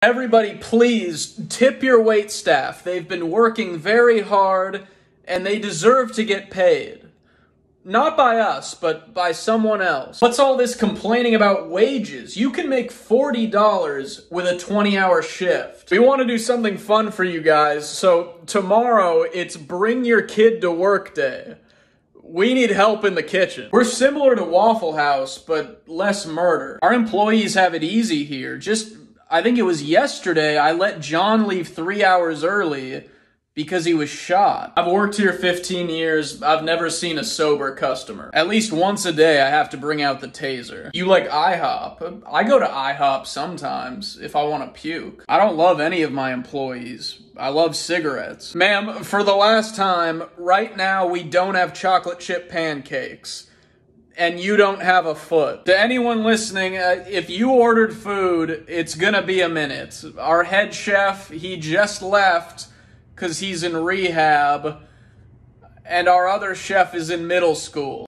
Everybody, please tip your wait staff. They've been working very hard and they deserve to get paid. Not by us, but by someone else. What's all this complaining about wages? You can make $40 with a 20 hour shift. We want to do something fun for you guys, so tomorrow it's bring your kid to work day. We need help in the kitchen. We're similar to Waffle House, but less murder. Our employees have it easy here. Just, I think it was yesterday, I let John leave three hours early because he was shot. I've worked here 15 years. I've never seen a sober customer. At least once a day, I have to bring out the taser. You like IHOP? I go to IHOP sometimes if I want to puke. I don't love any of my employees. I love cigarettes. Ma'am, for the last time, right now we don't have chocolate chip pancakes and you don't have a foot. To anyone listening, uh, if you ordered food, it's gonna be a minute. Our head chef, he just left because he's in rehab, and our other chef is in middle school.